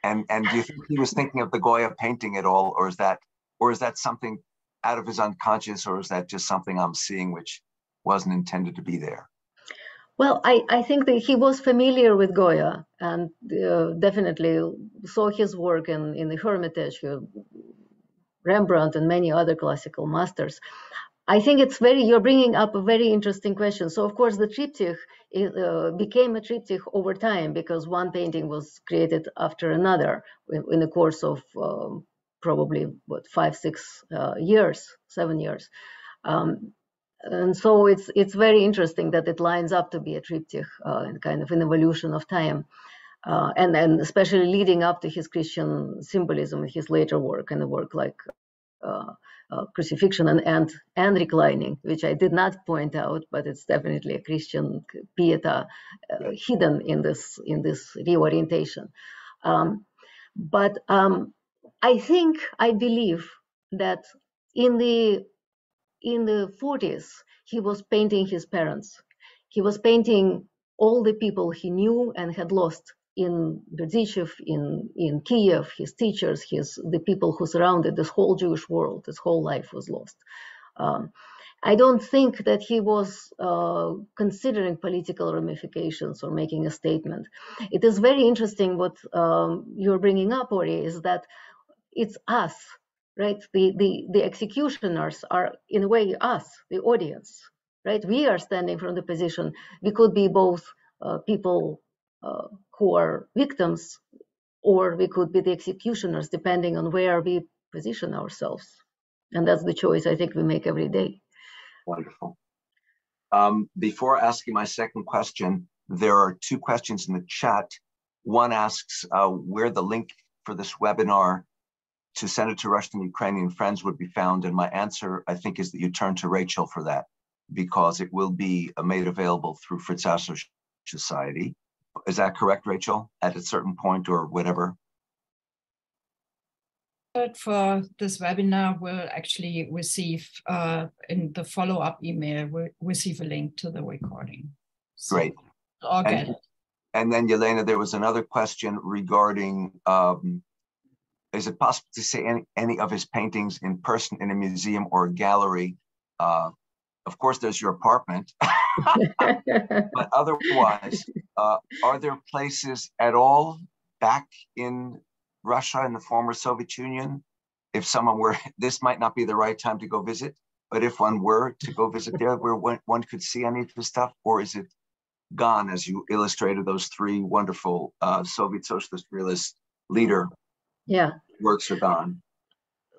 And, and do you think he was thinking of the Goya painting at all, or is that, or is that something out of his unconscious, or is that just something I'm seeing which wasn't intended to be there? Well, I, I think that he was familiar with Goya and uh, definitely saw his work in, in the Hermitage, uh, Rembrandt, and many other classical masters. I think it's very, you're bringing up a very interesting question. So, of course, the triptych uh, became a triptych over time because one painting was created after another in, in the course of um, probably what five, six uh, years, seven years. Um, and so it's it's very interesting that it lines up to be a triptych uh, and kind of an evolution of time. Uh, and and especially leading up to his Christian symbolism in his later work and the work like uh, uh, crucifixion and, and and reclining, which I did not point out, but it's definitely a Christian pieta uh, hidden in this in this reorientation. Um, but um, I think I believe that in the in the 40s, he was painting his parents. He was painting all the people he knew and had lost in Berdichev, in, in Kiev, his teachers, his the people who surrounded this whole Jewish world. His whole life was lost. Um, I don't think that he was uh, considering political ramifications or making a statement. It is very interesting what um, you're bringing up, Ori, is that it's us right? The, the, the executioners are, in a way, us, the audience, right? We are standing from the position. We could be both uh, people uh, who are victims, or we could be the executioners, depending on where we position ourselves. And that's the choice I think we make every day. Wonderful. Um, before asking my second question, there are two questions in the chat. One asks uh, where the link for this webinar to send it to Russian Ukrainian friends would be found. And my answer, I think, is that you turn to Rachel for that because it will be uh, made available through Fritz Ascher Society. Is that correct, Rachel, at a certain point or whatever? For this webinar, we'll actually receive uh, in the follow-up email, we'll receive a link to the recording. So Great. I'll and. And then, Yelena, there was another question regarding um, is it possible to see any, any of his paintings in person in a museum or a gallery? Uh, of course, there's your apartment, but otherwise, uh, are there places at all back in Russia in the former Soviet Union? If someone were, this might not be the right time to go visit, but if one were to go visit there, where one, one could see any of his stuff, or is it gone as you illustrated those three wonderful uh, Soviet socialist realist leader yeah. Works are gone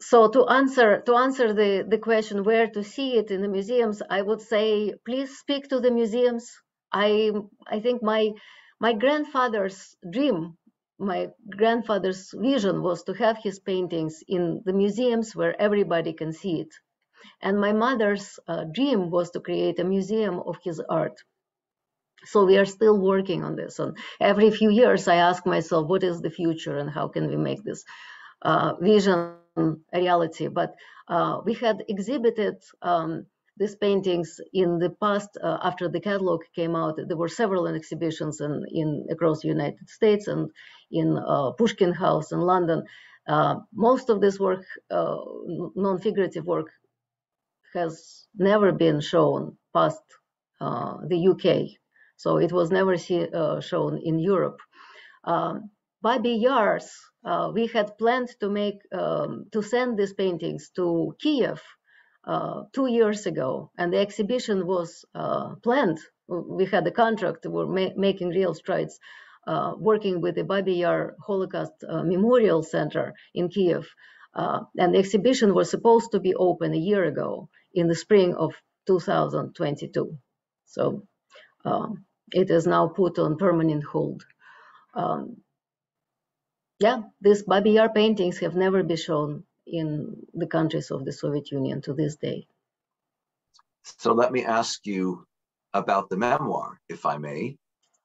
so to answer to answer the the question where to see it in the museums i would say please speak to the museums. I i think my my grandfather's dream my grandfather's vision was to have his paintings in the museums where everybody can see it. And my mother's uh, dream was to create a museum of his art so we are still working on this. And every few years i ask myself what is the future and how can we make this uh, vision a reality? But uh, we had exhibited um, these paintings in the past uh, after the catalog came out. There were several exhibitions in, in across the united states and in uh, pushkin house in london. Uh, most of this work uh, non-figurative work has never been shown past the uk so it was never see, uh, shown in Europe. Um, Babi Yar's, uh, we had planned to make um, to send these paintings to Kiev uh, two years ago, and the exhibition was uh, planned. We had a contract. We were ma making real strides, uh, working with the Babi Yar Holocaust uh, Memorial Center in Kiev, and the exhibition was supposed to be open a year ago in the spring of 2022. So. Um, it is now put on permanent hold. Um, yeah, these Babi Yar paintings have never been shown in the countries of the Soviet Union to this day. So let me ask you about the memoir, if I may,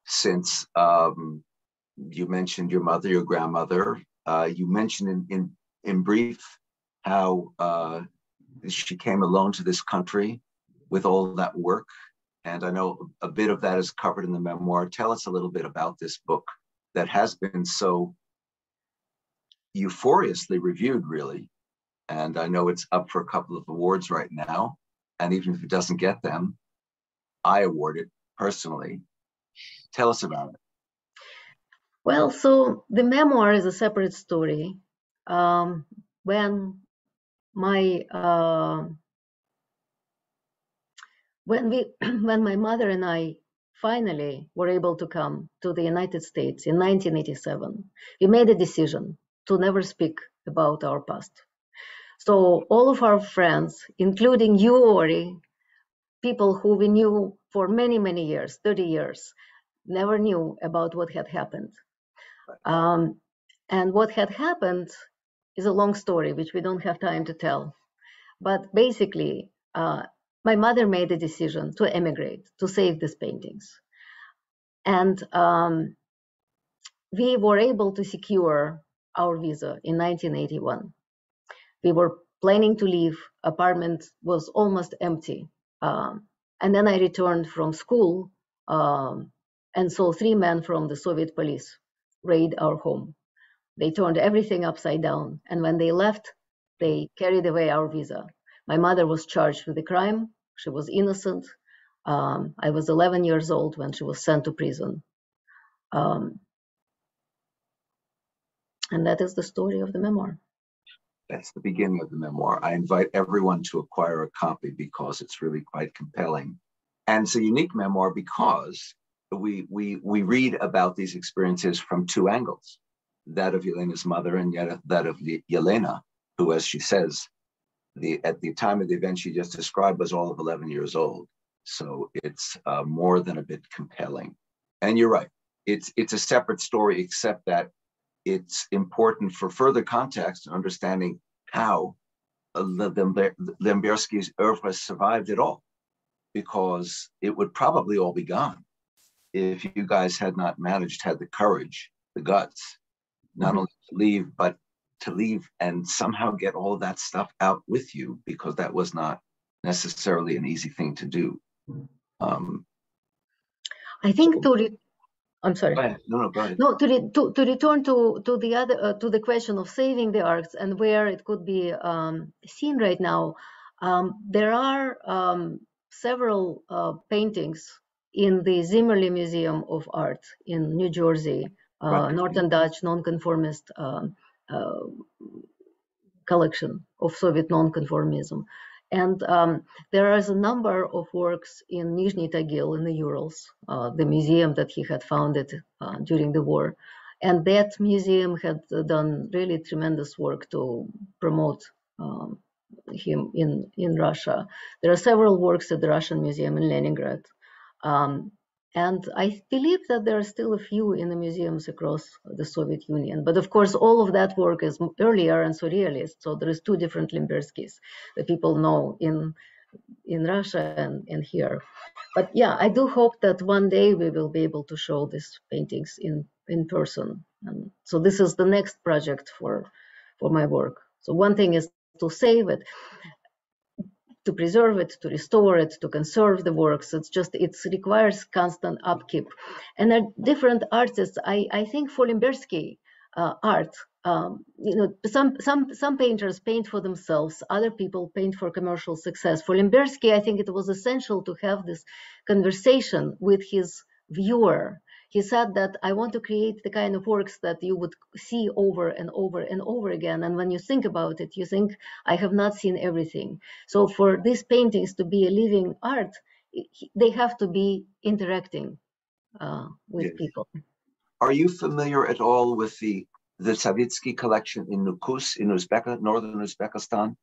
since um, you mentioned your mother, your grandmother. Uh, you mentioned in, in, in brief how uh, she came alone to this country with all that work. And I know a bit of that is covered in the memoir. Tell us a little bit about this book that has been so euphoriously reviewed, really. And I know it's up for a couple of awards right now. And even if it doesn't get them, I award it personally. Tell us about it. Well, so the memoir is a separate story. Um, when my uh, when we when my mother and I finally were able to come to the United States in 1987, we made a decision to never speak about our past. So all of our friends, including you, Ori, people who we knew for many, many years, 30 years, never knew about what had happened. Um, and what had happened is a long story, which we don't have time to tell. But basically, uh, my mother made a decision to emigrate, to save these paintings. And um, we were able to secure our visa in 1981. We were planning to leave, apartment was almost empty. Um, and then I returned from school um, and saw three men from the Soviet police raid our home. They turned everything upside down. And when they left, they carried away our visa. My mother was charged with the crime. She was innocent. Um, I was 11 years old when she was sent to prison. Um, and that is the story of the memoir. That's the beginning of the memoir. I invite everyone to acquire a copy because it's really quite compelling. And it's a unique memoir because we we we read about these experiences from two angles that of Yelena's mother and yet that of Yelena, who, as she says, the at the time of the event she just described was all of 11 years old. So it's uh, more than a bit compelling. And you're right, it's it's a separate story, except that it's important for further context and understanding how uh, Lembersky's oeuvre survived at all, because it would probably all be gone if you guys had not managed, had the courage, the guts, not mm-hmm. only to leave, but to leave and somehow get all of that stuff out with you, because that was not necessarily an easy thing to do. Um, I think to re- I'm sorry. No, no, go ahead. No, to, re- to, to return to, to the other uh, to the question of saving the arts and where it could be um, seen right now. Um, there are um, several uh, paintings in the Zimmerli Museum of Art in New Jersey, uh, right. Norton Dodge nonconformist um, collection of Soviet nonconformism. And um, there is a number of works in Nizhny Tagil in the Urals, uh, the museum that he had founded uh, during the war. And that museum had done really tremendous work to promote um, him in, in Russia. There are several works at the Russian Museum in Leningrad. Um, and I believe that there are still a few in the museums across the Soviet Union. But of course, all of that work is earlier and surrealist. So there is two different Lemberskys that people know in in Russia and, and here. But yeah, I do hope that one day we will be able to show these paintings in, in person. And so this is the next project for for my work. So one thing is to save it to preserve it, to restore it, to conserve the works. It's just, it requires constant upkeep. And there are different artists. I, I think for Lembersky uh, art, um, you know, some, some, some painters paint for themselves, other people paint for commercial success. For Lembersky, I think it was essential to have this conversation with his viewer he said that I want to create the kind of works that you would see over and over and over again. And when you think about it, you think, I have not seen everything. So for these paintings to be a living art, they have to be interacting uh, with people. Are you familiar at all with the the Savitsky collection in Nukus in Uzbek, northern Uzbekistan?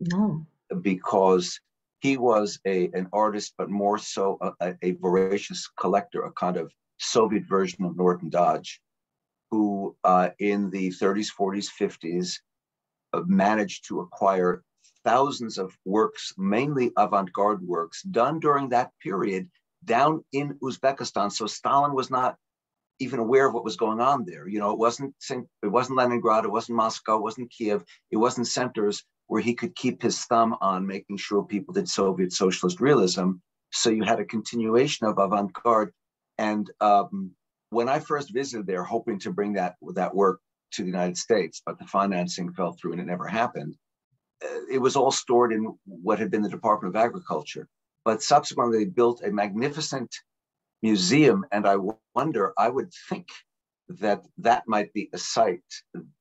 No. Because he was a an artist, but more so a, a voracious collector, a kind of Soviet version of Norton Dodge, who uh, in the 30s, 40s, 50s uh, managed to acquire thousands of works, mainly avant-garde works, done during that period down in Uzbekistan. So Stalin was not even aware of what was going on there. You know, it wasn't it wasn't Leningrad, it wasn't Moscow, it wasn't Kiev, it wasn't centers where he could keep his thumb on making sure people did Soviet socialist realism. So you had a continuation of avant-garde. And um, when I first visited there, hoping to bring that that work to the United States, but the financing fell through and it never happened. Uh, it was all stored in what had been the Department of Agriculture. But subsequently, they built a magnificent museum, and I wonder, I would think that that might be a site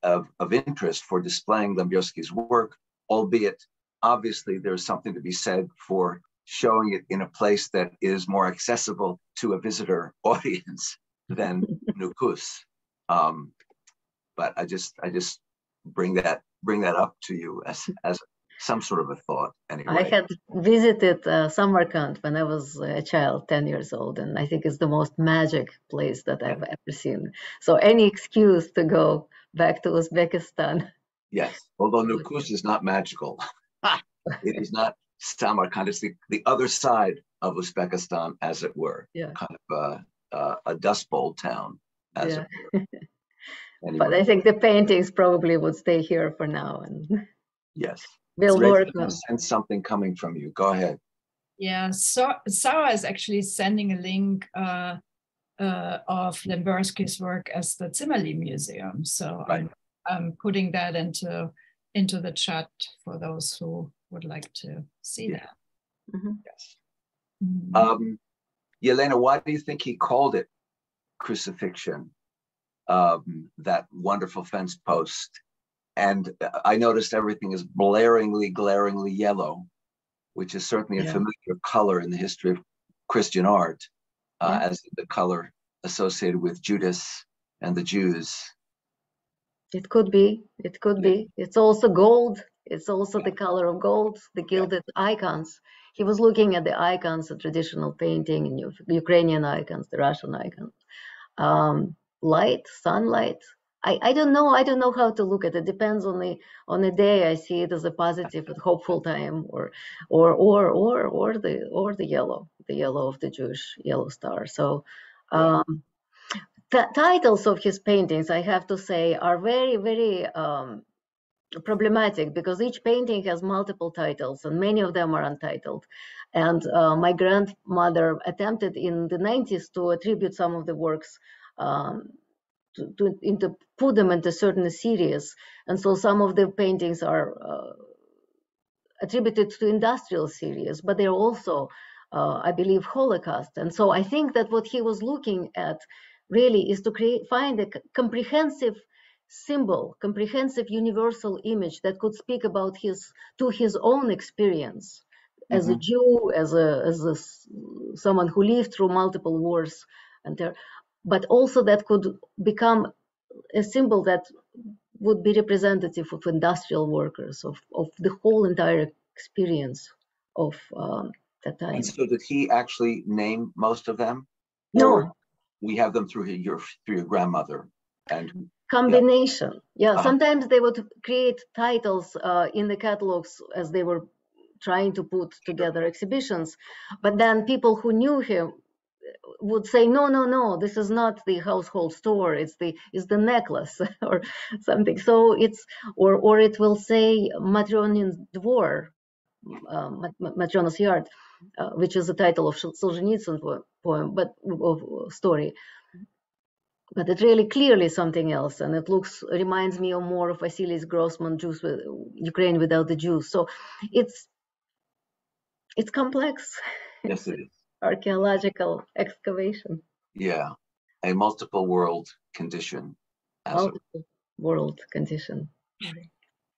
of, of interest for displaying Lembersky's work, albeit obviously there's something to be said for showing it in a place that is more accessible to a visitor audience than Nukus. Um, but I just I just bring that bring that up to you as as some sort of a thought anyway. I had visited uh, Samarkand when I was a child, 10 years old, and I think it's the most magic place that I've ever seen. So any excuse to go back to Uzbekistan. Yes, although Nukus is not magical. it is not Samarkand, it's the, the other side of Uzbekistan, as it were. Yeah. Kind of a, a, a dust bowl town, as yeah. it were. Anyway. But I think the paintings probably would stay here for now. And yes, we'll work on. Sense something coming from you. Go ahead. Yeah, so Sarah is actually sending a link uh, uh, of Lembersky's work as the Zimmerli Museum. So right. I'm, I'm putting that into into the chat for those who would like to see yeah. that. Mm-hmm. Yes. Mm-hmm. Um, Yelena, why do you think he called it crucifixion? um, that wonderful fence post. And I noticed everything is blaringly, glaringly yellow, which is certainly a familiar color in the history of Christian art, uh, yeah. as the color associated with Judas and the Jews. It could be. It could yeah. be. It's also gold. It's also the color of gold, the gilded icons. He was looking at the icons, the traditional painting, and Ukrainian icons, the Russian icons. Um, light, sunlight. I, I don't know. I don't know how to look at it. Depends on the on the day. I see it as a positive and hopeful time, or or or or or the or the yellow, the yellow of the Jewish yellow star. So, um, the titles of his paintings, I have to say, are very very um, problematic because each painting has multiple titles and many of them are untitled. And uh, my grandmother attempted in the 90s to attribute some of the works um, to, to put them into certain series. And so some of the paintings are uh, attributed to industrial series, but they're also, uh, I believe, Holocaust. And so I think that what he was looking at really is to create, find a comprehensive symbol, comprehensive universal image that could speak about his to his own experience as mm-hmm. a Jew, as a as a, someone who lived through multiple wars, and there but also that could become a symbol that would be representative of industrial workers, of, of the whole entire experience of um, that time. And so did he actually name most of them? No. we have them through your through your grandmother and combination. Yeah, yeah. Uh-huh. sometimes they would create titles uh, in the catalogs as they were trying to put together exhibitions, but then people who knew him would say no no no this is not the household store it's the it's the necklace or something so it's or or it will say matryonin dvor uh, Matryona's yard uh, which is the title of Solzhenitsyn poem but of story but it really clearly something else and it looks reminds me of more of Vasilis Grossman Jews with Ukraine without the Jews so it's it's complex yes it is archaeological excavation. Yeah, a multiple world condition. Multiple world condition.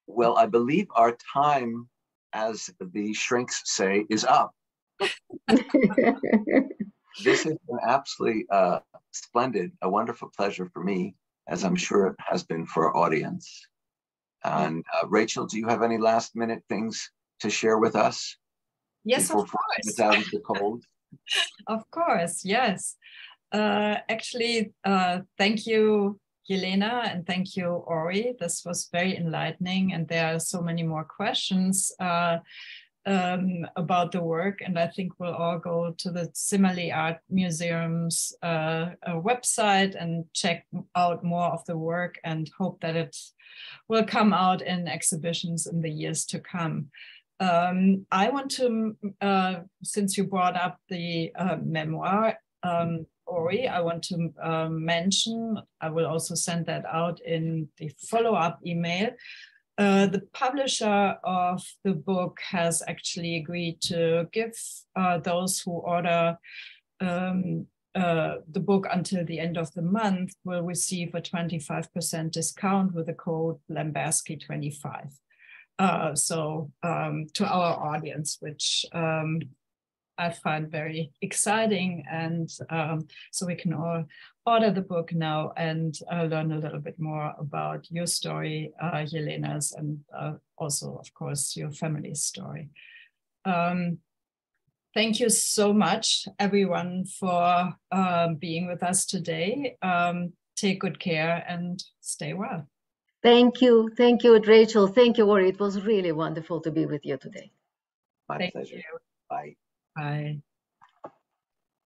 Well, I believe our time, as the shrinks say, is up. this has been absolutely uh, splendid, a wonderful pleasure for me, as I'm sure it has been for our audience. And uh, Rachel, do you have any last minute things to share with us? Yes, of course. Out of the cold. of course, yes. Uh, actually, uh, thank you Yelena, and thank you, Ori. This was very enlightening, and there are so many more questions uh, um, about the work. And I think we'll all go to the Zimmerli Art Museum's uh, website and check out more of the work and hope that it will come out in exhibitions in the years to come. Um, I want to, uh, since you brought up the uh, memoir, um, Ori, I want to uh, mention, I will also send that out in the follow-up email. Uh, the publisher of the book has actually agreed to give uh, those who order um, uh, the book until the end of the month will receive a 25% discount with the code Lembersky25. Uh, so um, to our audience, which um, I find very exciting. And um, so we can all order the book now and uh, learn a little bit more about your story, uh, Yelena's, and uh, also, of course, your family's story. Um, thank you so much, everyone, for um, being with us today. Um, take good care and stay well. Thank you. Thank you, Rachel. Thank you, Ori. It was really wonderful to be with you today. My Thank pleasure. You. Bye. Bye.